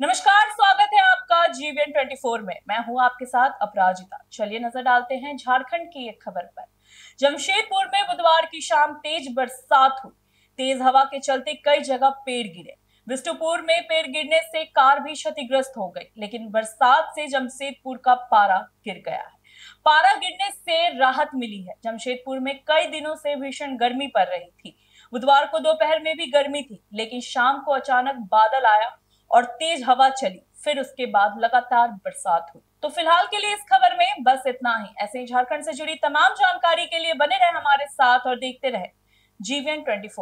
नमस्कार, स्वागत है आपका जीवीएन 24 में। मैं हूँ आपके साथ अपराजिता। चलिए नज़र डालते हैं झारखंड की एक खबर पर। जमशेदपुर में बुधवार की शाम तेज बरसात हुई। तेज हवा के चलते कई जगह पेड़ गिरे। विष्णुपुर में पेड़ गिरने से कार भी क्षतिग्रस्त हो गई, लेकिन बरसात से जमशेदपुर का पारा गिर गया है। पारा गिरने से राहत मिली है। जमशेदपुर में कई दिनों से भीषण गर्मी पड़ रही थी। बुधवार को दोपहर में भी गर्मी थी, लेकिन शाम को अचानक बादल आया और तेज हवा चली, फिर उसके बाद लगातार बरसात हुई। तो फ़िलहाल के लिए इस खबर में बस इतना ही। ऐसे ही झारखंड से जुड़ी तमाम जानकारी के लिए बने रहे हमारे साथ और देखते रहे। जीवीएन 24